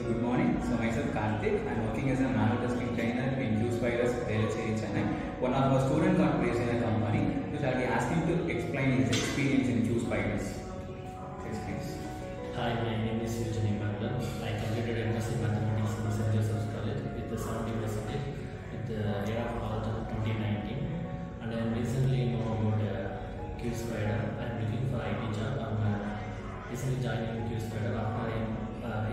So good morning. So myself Karthik. I'm working as a manual testing trainer in QSpiders, Velachery, Chennai. One of our student got placed in a company, which I'll be asking to explain his experience in Q Yes, please. Hi, my name is Vijay Mangalam. I completed MSc Mathematics in St. Joseph's College with the 70 percentage with the year of college of 2019. And I recently know about uh, QSpider. I'm looking for IT job. I'm uh, recently joining QSpider. After I uh,